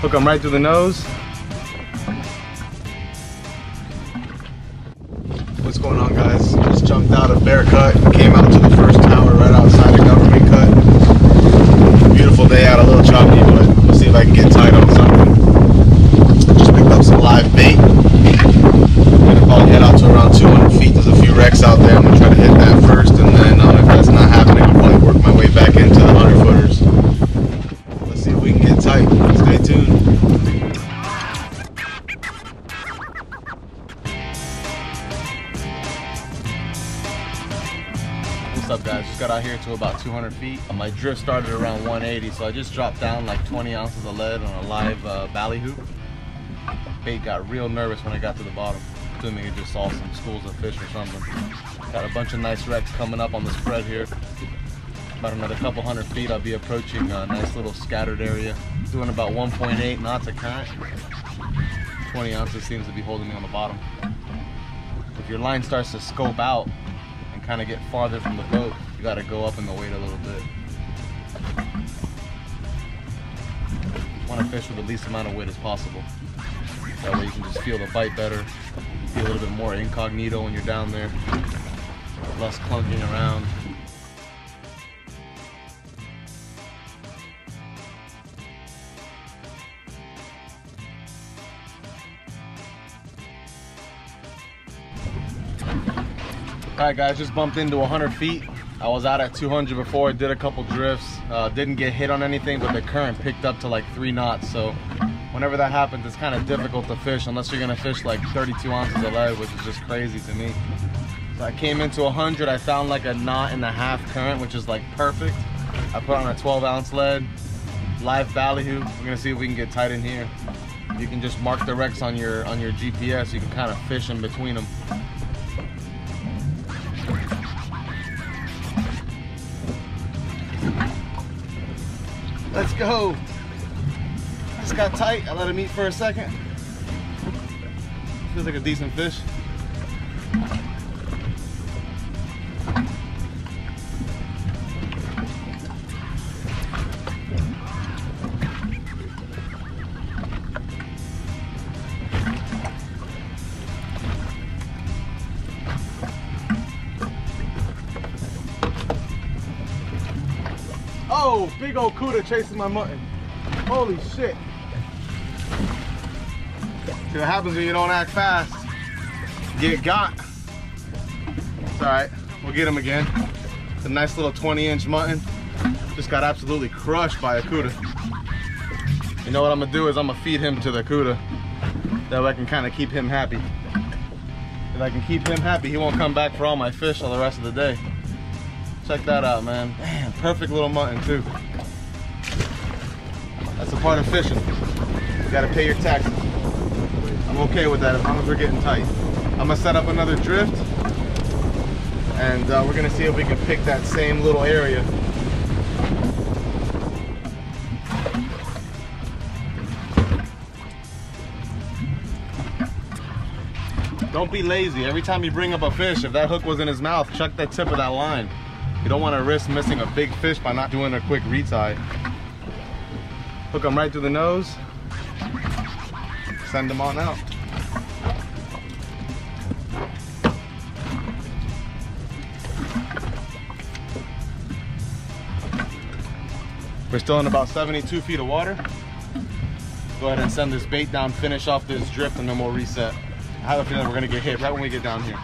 Hook them right through the nose. What's going on guys? Just jumped out of Bear Cut, came out to the first tower right outside of Government Cut. Beautiful day out, a little choppy, but we'll see if I can get tight on something. Just picked up some live bait. I'm gonna probably head out to around 200 feet. There's a few wrecks out there. I'm gonna try to hit that up guys? Just got out here to about 200 feet. Uh, My drift started around 180, so I just dropped down like 20 ounces of lead on a live uh, ballyhoo. Bait got real nervous when I got to the bottom. Assuming it just saw some schools of fish or something. Got a bunch of nice wrecks coming up on the spread here. About another couple hundred feet, I'll be approaching a nice little scattered area. Doing about 1.8 knots of current. 20 ounces seems to be holding me on the bottom. If your line starts to scope out kind of get farther from the boat, you got to go up in the weight a little bit. Want to fish with the least amount of weight as possible. That way you can just feel the bite better, be a little bit more incognito when you're down there, less clunking around. All right, guys, just bumped into 100 feet. I was out at 200 before, did a couple drifts, uh, didn't get hit on anything, but the current picked up to like three knots. So whenever that happens, it's kind of difficult to fish unless you're gonna fish like 32 ounces of lead, which is just crazy to me. So I came into 100, I found like a knot and a half current, which is like perfect. I put on a 12 ounce lead, live ballyhoo. We're gonna see if we can get tight in here. You can just mark the wrecks on your on your GPS. You can kind of fish in between them. Let's go. Just got tight. I let him eat for a second. Feels like a decent fish. Oh, big old cuda chasing my mutton. Holy shit. See what happens when you don't act fast. Get got. It's all right, we'll get him again. It's a nice little 20 inch mutton. Just got absolutely crushed by a cuda. You know what I'm gonna do is I'm gonna feed him to the cuda. That way I can kind of keep him happy. If I can keep him happy, he won't come back for all my fish all the rest of the day. Check that out, man. Man, perfect little mutton too. That's a part of fishing. You gotta pay your taxes. I'm okay with that as long as we're getting tight. I'm gonna set up another drift and uh, we're gonna see if we can pick that same little area. Don't be lazy. Every time you bring up a fish, if that hook was in his mouth, chuck that tip of that line. You don't want to risk missing a big fish by not doing a quick retie. Hook them right through the nose. Send them on out. We're still in about 72 feet of water. Go ahead and send this bait down, finish off this drift, and then we'll reset. I have a feeling we're gonna get hit right when we get down here.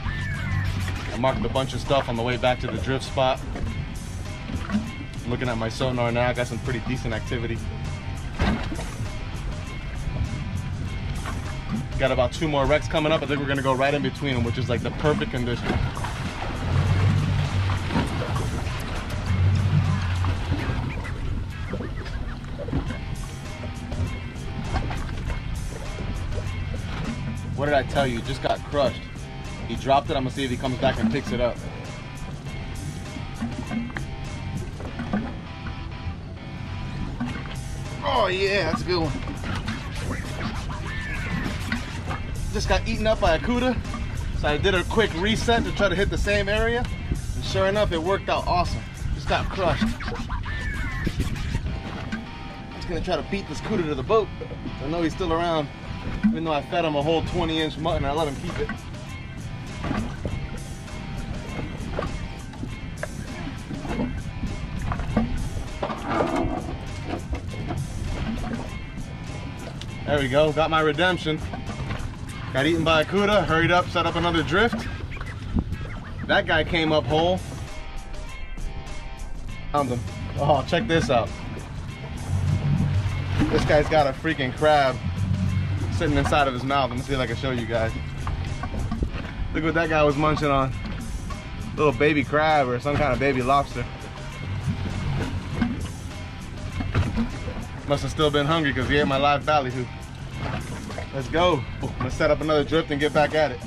I marked a bunch of stuff on the way back to the drift spot. Looking at my sonar now, I got some pretty decent activity. Got about two more wrecks coming up. I think we're gonna go right in between them, which is like the perfect condition. What did I tell you? Just got crushed. He dropped it. I'm gonna see if he comes back and picks it up. Oh yeah, that's a good one. Just got eaten up by a cuda. So I did a quick reset to try to hit the same area. And sure enough, it worked out awesome. Just got crushed. I'm just gonna try to beat this cuda to the boat. I know he's still around, even though I fed him a whole 20 inch mutton, I let him keep it. There we go, got my redemption. Got eaten by a cuda, hurried up, set up another drift. That guy came up whole. Found him. Oh, check this out. This guy's got a freaking crab sitting inside of his mouth. Let me see if I can show you guys. Look what that guy was munching on. Little baby crab or some kind of baby lobster. Must have still been hungry because he ate my live ballyhoo. Let's go. Gonna set up another drift and get back at it.